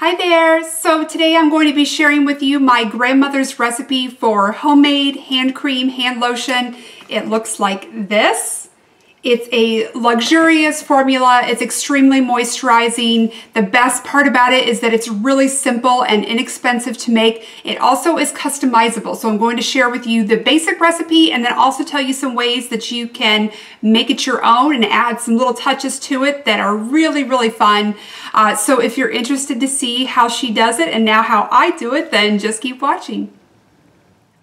Hi there! So today I'm going to be sharing with you my grandmother's recipe for homemade hand cream, hand lotion. It looks like this. It's a luxurious formula. It's extremely moisturizing. The best part about it is that it's really simple and inexpensive to make. It also is customizable. So I'm going to share with you the basic recipe and then also tell you some ways that you can make it your own and add some little touches to it that are really, really fun. Uh, so if you're interested to see how she does it and now how I do it, then just keep watching.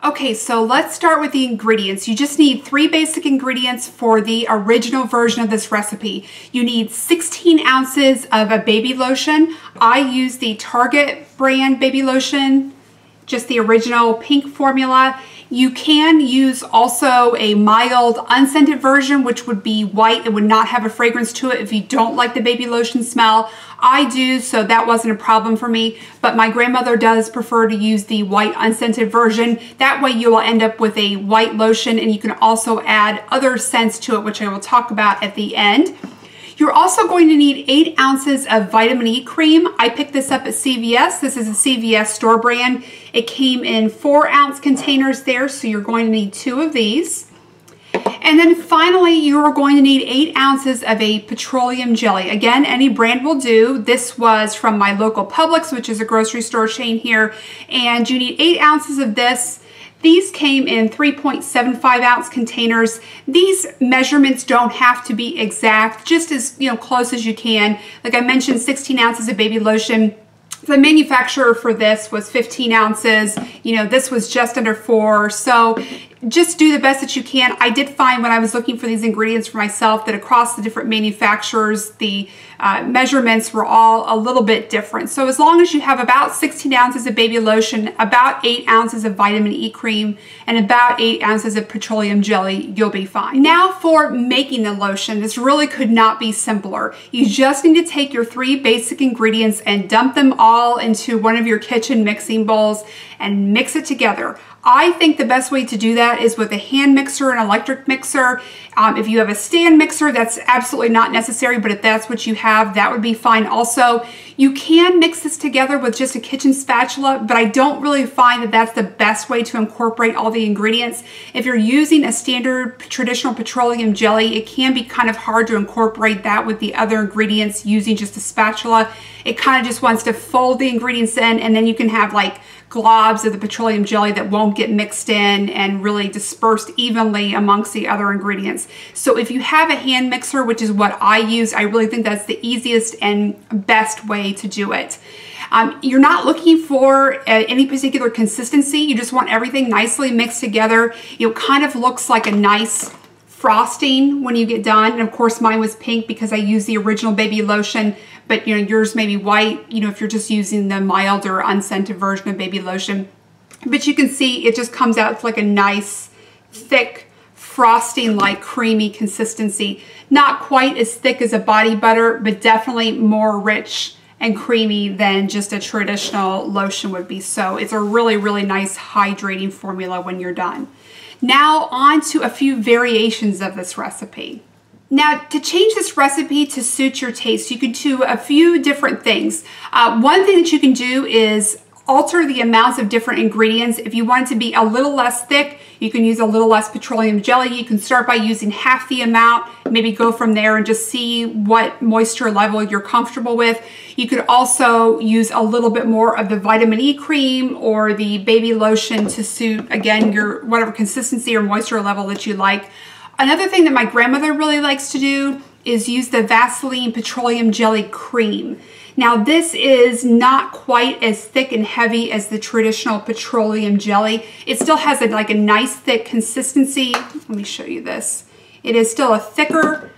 Okay, so let's start with the ingredients. You just need three basic ingredients for the original version of this recipe. You need 16 ounces of a baby lotion. I use the Target brand baby lotion, just the original pink formula. You can use also a mild unscented version, which would be white. It would not have a fragrance to it if you don't like the baby lotion smell. I do, so that wasn't a problem for me, but my grandmother does prefer to use the white unscented version. That way you will end up with a white lotion and you can also add other scents to it, which I will talk about at the end. You're also going to need eight ounces of vitamin E cream. I picked this up at CVS. This is a CVS store brand. It came in four ounce containers there, so you're going to need two of these. And then finally, you are going to need eight ounces of a petroleum jelly. Again, any brand will do. This was from my local Publix, which is a grocery store chain here. And you need eight ounces of this. These came in 3.75 ounce containers. These measurements don't have to be exact, just as you know close as you can. Like I mentioned, 16 ounces of baby lotion. The manufacturer for this was 15 ounces. You know, this was just under four. So just do the best that you can. I did find when I was looking for these ingredients for myself that across the different manufacturers, the uh, measurements were all a little bit different. So as long as you have about 16 ounces of baby lotion, about 8 ounces of vitamin E cream, and about 8 ounces of petroleum jelly, you'll be fine. Now for making the lotion, this really could not be simpler. You just need to take your three basic ingredients and dump them all into one of your kitchen mixing bowls and mix it together. I think the best way to do that is with a hand mixer, an electric mixer. Um, if you have a stand mixer, that's absolutely not necessary, but if that's what you have, that would be fine also. You can mix this together with just a kitchen spatula, but I don't really find that that's the best way to incorporate all the ingredients. If you're using a standard traditional petroleum jelly, it can be kind of hard to incorporate that with the other ingredients using just a spatula. It kind of just wants to fold the ingredients in and then you can have like globs of the petroleum jelly that won't get mixed in and really dispersed evenly amongst the other ingredients. So if you have a hand mixer, which is what I use, I really think that's the easiest and best way to do it. Um, you're not looking for uh, any particular consistency. You just want everything nicely mixed together. It kind of looks like a nice frosting when you get done. And of course mine was pink because I used the original baby lotion but you know yours may be white you know if you're just using the milder unscented version of baby lotion. But you can see it just comes out like a nice thick frosting like creamy consistency. Not quite as thick as a body butter but definitely more rich and creamy than just a traditional lotion would be. So it's a really really nice hydrating formula when you're done now on to a few variations of this recipe now, to change this recipe to suit your taste, you can do a few different things. Uh, one thing that you can do is alter the amounts of different ingredients. If you want it to be a little less thick, you can use a little less petroleum jelly. You can start by using half the amount, maybe go from there and just see what moisture level you're comfortable with. You could also use a little bit more of the vitamin E cream or the baby lotion to suit, again, your whatever consistency or moisture level that you like. Another thing that my grandmother really likes to do is use the Vaseline Petroleum Jelly Cream. Now this is not quite as thick and heavy as the traditional petroleum jelly. It still has a, like a nice thick consistency. Let me show you this. It is still a thicker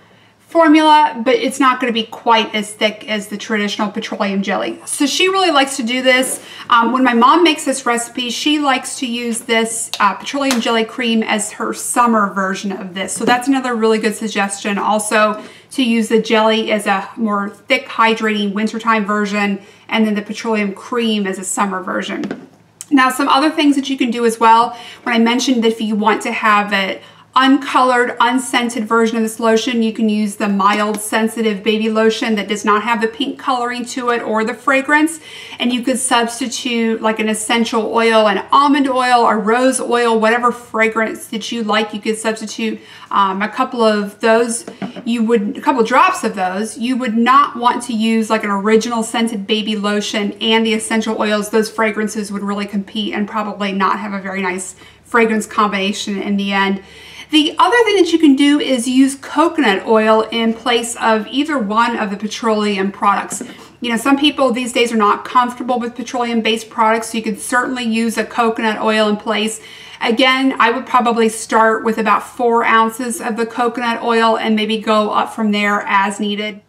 formula, but it's not going to be quite as thick as the traditional petroleum jelly. So she really likes to do this. Um, when my mom makes this recipe, she likes to use this uh, petroleum jelly cream as her summer version of this. So that's another really good suggestion. Also to use the jelly as a more thick, hydrating wintertime version, and then the petroleum cream as a summer version. Now, some other things that you can do as well, when I mentioned that if you want to have it uncolored, unscented version of this lotion. You can use the mild sensitive baby lotion that does not have the pink coloring to it or the fragrance. And you could substitute like an essential oil, an almond oil or rose oil, whatever fragrance that you like. You could substitute um, a couple of those. You would, a couple drops of those. You would not want to use like an original scented baby lotion and the essential oils. Those fragrances would really compete and probably not have a very nice fragrance combination in the end. The other thing that you can do is use coconut oil in place of either one of the petroleum products. You know, some people these days are not comfortable with petroleum-based products, so you could certainly use a coconut oil in place. Again, I would probably start with about four ounces of the coconut oil and maybe go up from there as needed.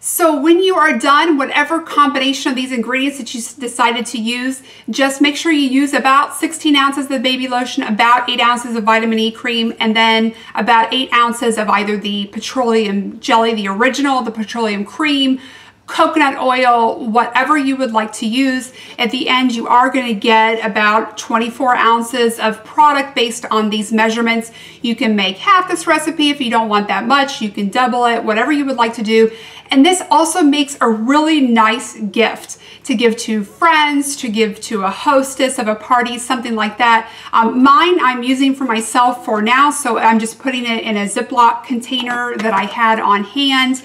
So when you are done, whatever combination of these ingredients that you decided to use, just make sure you use about 16 ounces of baby lotion, about 8 ounces of vitamin E cream, and then about 8 ounces of either the petroleum jelly, the original, the petroleum cream, coconut oil, whatever you would like to use. At the end, you are going to get about 24 ounces of product based on these measurements. You can make half this recipe if you don't want that much. You can double it, whatever you would like to do. And this also makes a really nice gift to give to friends, to give to a hostess of a party, something like that. Um, mine I'm using for myself for now, so I'm just putting it in a Ziploc container that I had on hand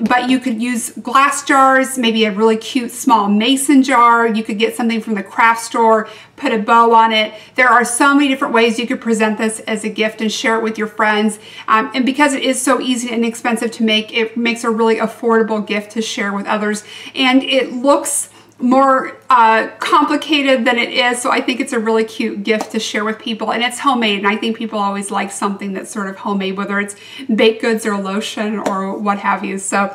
but you could use glass jars, maybe a really cute small mason jar. You could get something from the craft store, put a bow on it. There are so many different ways you could present this as a gift and share it with your friends. Um, and because it is so easy and inexpensive to make, it makes a really affordable gift to share with others. And it looks more uh, complicated than it is. So I think it's a really cute gift to share with people and it's homemade. And I think people always like something that's sort of homemade, whether it's baked goods or lotion or what have you. So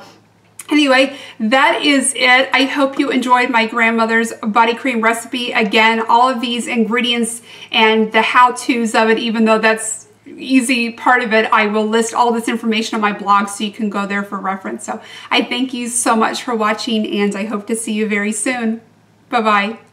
Anyway, that is it. I hope you enjoyed my grandmother's body cream recipe. Again, all of these ingredients and the how-tos of it, even though that's easy part of it, I will list all this information on my blog so you can go there for reference. So I thank you so much for watching and I hope to see you very soon. Bye-bye.